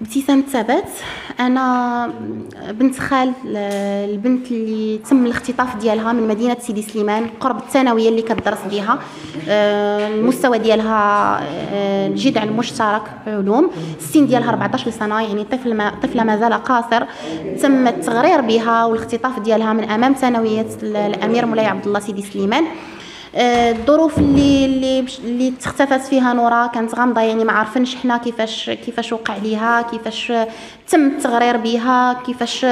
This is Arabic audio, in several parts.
ابتسام ثبات. أنا بنت خال البنت اللي تم الاختطاف ديالها من مدينة سيدي سليمان قرب الثانوية اللي كدرس بها. آه، المستوى ديالها آه، الجذع المشترك علوم. السن ديالها 14 سنة يعني طفل ما طفلة مازال قاصر. تم التغرير بها والاختطاف ديالها من أمام ثانوية الأمير مولاي عبد الله سيدي سليمان. الظروف اللي اللي اللي تختفت فيها نورا كانت غامضة يعني ما عارفينش حنا كيفاش كيفاش وقع ليها كيفاش تم التغرير بها كيفاش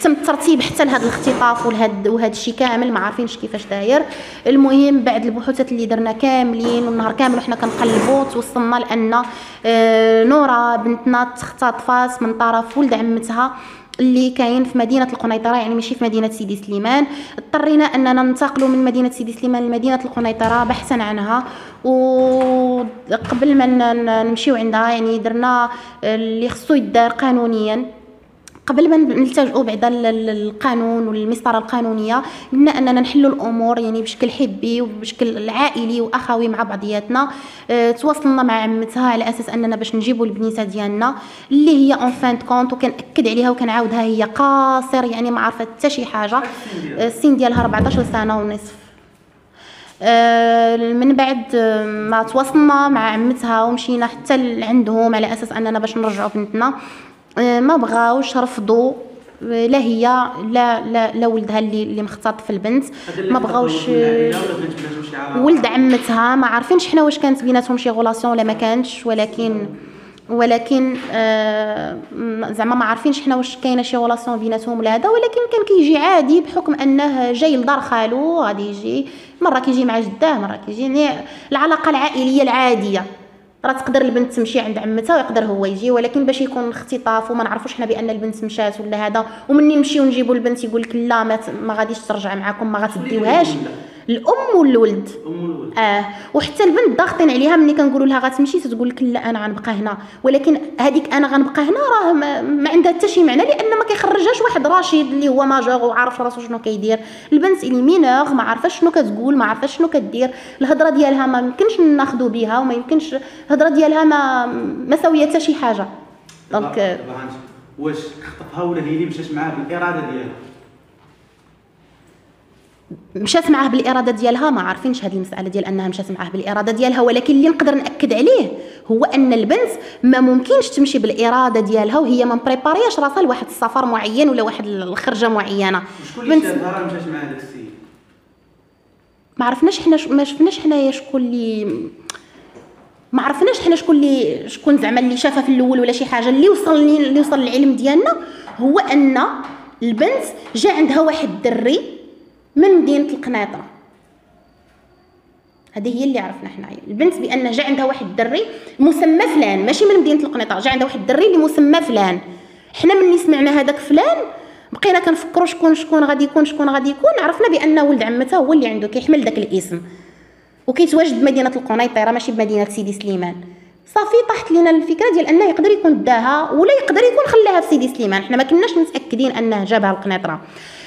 تم الترتيب حتى لهذا الاختطاف ولهاد وهذا الشيء كامل ما عارفينش كيفاش داير. المهم بعد البحوثات اللي درنا كاملين والنهار كامل وحنا كنقلبوا توصلنا لأن آه، نورا بنتنا تختطفات من طرف ولد عمتها. اللي كاين في مدينة القنيطرة يعني ماشي في مدينة سيدي سليمان. اضطرينا أننا ننتقلوا من مدينة سيدي سليمان لمدينة القنيطرة بحثا عنها. وقبل ما نمشيو عندها يعني درنا اللي خصو يدار قانونيا. قبل ما نلتجئوا بعد القانون والمسطرة القانونية قلنا أننا نحلوا الأمور يعني بشكل حبي وبشكل عائلي وأخوي مع بعضياتنا. آه تواصلنا مع عمتها على أساس أننا باش نجيبوا البنيته ديالنا اللي هي enfant, donc وكنأكد عليها وكنعاودها هي قاصر يعني ما عرفت حتى شي حاجة. السن ديالها؟ 14 سنة ونصف. أه من بعد ما تواصلنا مع عمتها ومشينا حتى عندهم على أساس أننا باش نرجعوا بنتنا. آه، ما بغاوش رفضوا آه، لا هي لا لا لا ولدها اللي اللي مختطف في البنت. ما بغاوش ولد عمتها ما عارفينش حنا واش كانت بيناتهم شي غولاسيون ولا ما كانتش ولكن ولكن آه زعما ما عارفينش حنا واش كاينة شي relation بيناتهم ولا هذا ولكن كان كيجي عادي بحكم أنه جاي لدار خالو غادي يجي مرة كيجي مع جداه مرة كيجي يعني العلاقة العائلية العادية. راه تقدر البنت تمشي عند عمتها ويقدر هو يجي ولكن باش يكون اختطاف وما نعرفوش حنا بأن البنت مشات ولا هذا ومني نمشيو نجيبوا البنت يقول لك لا ما, ما غاديش ترجع معكم ما غتديوهاش. الأم والولد. آه وحتى البنت ضاغطين عليها ملي كنقولوا لها غتمشي تقول لك لا أنا غنبقى هنا. ولكن هذيك أنا غنبقى هنا راه ما, ما عندها حتى شي معنى لأن ما كيخرجهاش واحد رشيد اللي هو ماجور وعارف راسو شنو كيدير. البنت اللي mineure ما عارفاش شنو كتقول ما عارفاش شنو كدير. الهضرة ديالها ما يمكنش ناخذوا بها وما يمكنش الهضرة ديالها ما ما ساوية حتى شي حاجة. donc واش خطفها ولا هي اللي مشات معاه بالإرادة ديالها؟ مشات معاه بالإرادة ديالها ما عارفينش هذه المسألة ديال أنها مشات معاه بالإرادة ديالها ولكن اللي نقدر نأكد عليه هو أن البنت ما ممكنش تمشي بالإرادة ديالها وهي ما مـ préparé ياش راسها لواحد السفر معين ولا واحد الخرجة معينة. شكون اللي مشات مع هذاك السيد ما عرفناش حنا ما شفناش حنايا شكون اللي ما عرفناش حنا شكون اللي شكون زعما اللي شافها في الأول ولا شي حاجة. اللي وصل اللي وصل العلم ديالنا هو أن البنت جا عندها واحد الدري من مدينة القناطرة. هذه هي اللي عرفنا حنايا. البنت بأن جا عندها واحد الدري مسمى فلان ماشي من مدينة القنيطره جا عندها واحد الدري اللي مسمى فلان. حنا ملي سمعنا هذاك فلان بقينا كنفكروا شكون شكون غادي يكون شكون غادي يكون عرفنا بأن ولد عمتها هو اللي عنده كيحمل داك الاسم. وكيتواجد بمدينة القنيطره ماشي بمدينة سيدي سليمان. صافي طاحت لينا الفكرة ديال أنه يقدر يكون داها ولا يقدر يكون خلاها في سيدي سليمان. حنا ما كناش متأكدين أنه جابها القنيطره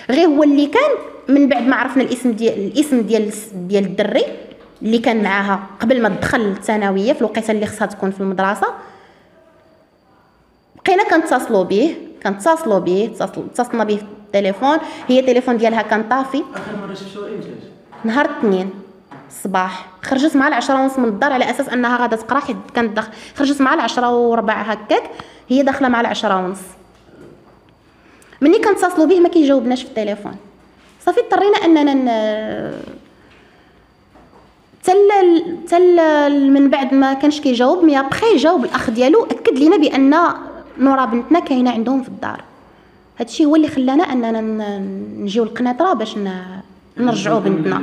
غير هو اللي كان من بعد ما عرفنا الاسم ديال الاسم ديال ديال الدري اللي كان معاها قبل ما تدخل الثانوية في الوقيتة اللي خصها تكون في المدرسة. بقينا كنتصلوا به كنتصلوا به اتصلنا به في التليفون. هي التليفون ديالها كان طافي. آخر مرة شفتوها إمتى نهار الاثنين الصباح. خرجت مع العشرة ونص من الدار على أساس أنها غادا تقرا حيت كانت. خرجت مع العشرة وربع هكاك. هي داخلة مع العشرة ونص. مني كنتصلوا به ما كيجاوبناش في التليفون. صافي اضطرينا أننا ن... تل تل من بعد ما كانش كيجاوب مي ابخي جاوب الأخ ديالو أكد لينا بأن نورا بنتنا كاينة عندهم في الدار. هادشي هو اللي خلانا أننا نجيو القنيطره باش نرجعوا بنتنا.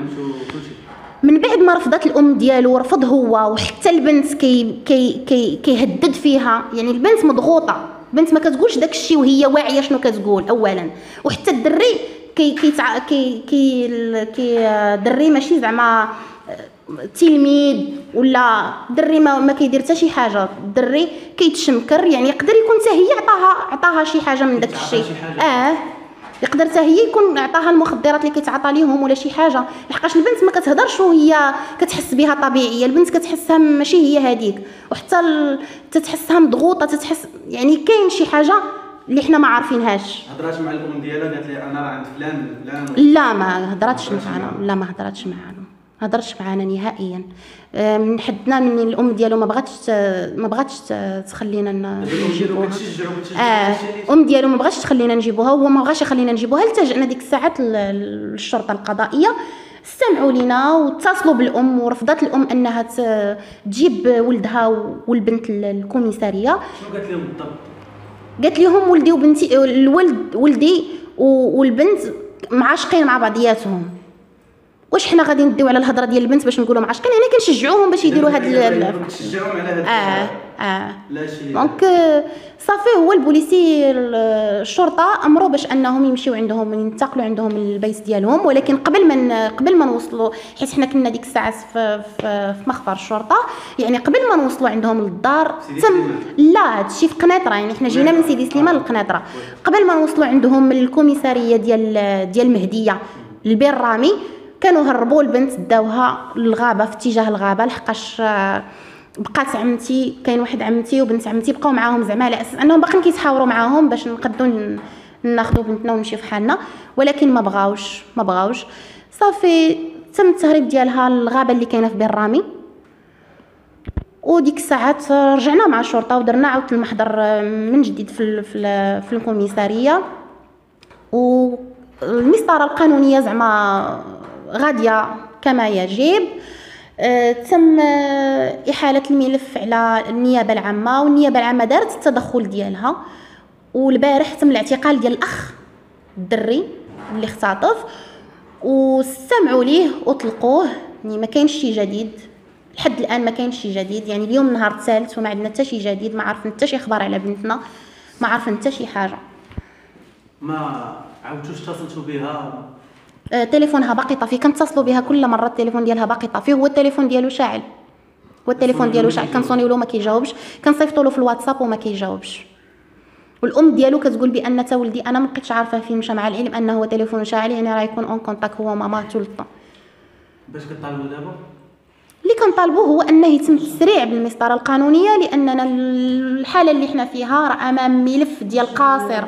من بعد ما رفضت الأم ديالو ورفض هو وحتى البنت كي كي كي كيهدد فيها يعني البنت مضغوطة. البنت ما كتقولش داك الشيء وهي واعية شنو كتقول اولا. وحتى الدري كي كي كي كي, كي دري ماشي زعما تلميذ ولا دري ما, ما كيدير حتى شي حاجة. الدري كيتشمكر يعني يقدر يكون حتى هي عطاها عطاها شي حاجة من داك الشيء. آه. يقدر حتى هي يكون عطاها المخدرات اللي كيتعاطى ليهم ولا شي حاجة. لحقاش البنت ما كتهضرش وهي كتحس بها طبيعية. البنت كتحسها ماشي هي هذيك وحتى ال... تتحسها مضغوطة تتحس يعني كاين شي حاجة اللي حنا ما عارفينهاش. هضرات مع الأم ديالها؟ قالت لي أنا راه عند فلان فلان. لا ما هضراتش معنا لا ما هضراتش معنا ما هضرتش معنا نهائيا. آه، من حدنا من الأم ديالو ما بغاتش ما بغاتش تخلينا نجيبوها. آه أم ديالو ما بغاتش تخلينا نجيبوها هو ما بغاش يخلينا نجيبوها. لتجأنا ديك الساعات للشرطة القضائية؟ استمعوا لنا واتصلوا بالأم ورفضت الأم أنها تجيب ولدها والبنت للكوميساريه شنو قالت لهم بالضبط؟ قالت لهم ولدي وبنتي الولد ولدي والبنت معاشقين مع بعضياتهم. واش حنا غادي نديو على الهضرة ديال البنت باش نقولوا معاشقين هنا كنشجعوهم باش يديروا هاد كنشجعوهم على هاد آه آه. donc صافي هو البوليسي الشرطة أمروا باش أنهم يمشيو عندهم ينتقلوا عندهم البيت ديالهم ولكن قبل ما قبل ما نوصلوا حيت حنا كنا ديك الساعة في, في, في مخبر الشرطة يعني قبل ما نوصلوا عندهم للدار تم لا هادشي في قنيطره يعني حنا جينا من سيدي سليمان للقنيطره قبل ما نوصلوا عندهم الكوميسارية ديال ديال المهديه البير رامي كانوا هربوا البنت داوها للغابة في اتجاه الغابة لحقاش آه، بقات عمتي كاين واحد عمتي وبنت عمتي بقاو معاهم زعما على أساس أنهم باقيين كيتحاوروا معاهم باش نقدو ناخذوا بنتنا ونمشيو فحالنا ولكن ما بغاوش ما بغاوش. صافي تم التهريب ديالها للغابة اللي كاينة في بير رامي. وديك الساعات رجعنا مع الشرطة ودرنا عاود المحضر آه، من جديد في في, في الكوميسارية. والمسطره القانونية زعما غادية كما يجب. آه، تم آه، إحالة الملف على النيابة العامة والنيابة العامة دارت التدخل ديالها. والبارح تم الاعتقال ديال الأخ الدري اللي اختطف واستمعوا ليه وطلقوه. يعني ما كاينش شي جديد. لحد الآن ما كاينش شي جديد. يعني اليوم نهار الثالث وما عندنا حتى شي جديد. ما عرفنا حتى شي أخبار على بنتنا. ما عرفنا حتى شي حاجة. ما عاودتوش اتصلتوا بها؟ تليفونها باقي طافي كنتصلوا بها كل مرة التليفون ديالها باقي طافي هو التليفون ديالو شاعل. هو التليفون ديالو شاعل. كنصونيو له ما كيجاوبش. كنصيفطوا له في الواتساب وما كيجاوبش. والأم ديالو كتقول بأن تا ولدي أنا ما بقيتش عارفة فين مشى مع العلم أنه هو تليفون شاعل. يعني راه يكون en contact هو ماما tout le temps باش كطالبوا دابا؟ اللي كنطالبوا هو أنه يتم التسريع بالمسطرة القانونية لأننا الحالة اللي حنا فيها راه أمام ملف ديال قاصر.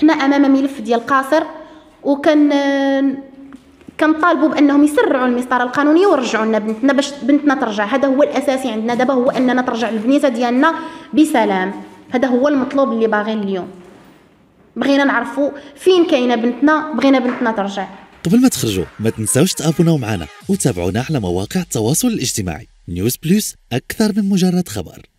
حنا أمام ملف ديال قاصر. وكان كنطالبوا بأنهم يسرعوا المسطره القانونيه ويرجعوا لنا بنتنا باش بنتنا ترجع. هذا هو الأساسي عندنا. دابا هو أننا ترجع البنيته ديالنا بسلام. هذا هو المطلوب اللي باغين اليوم. بغينا نعرفوا فين كاينة بنتنا بغينا بنتنا ترجع. قبل ما تخرجوا ما تنساوش تابوناو معنا وتابعونا على مواقع التواصل الاجتماعي. نيوز بلوس أكثر من مجرد خبر.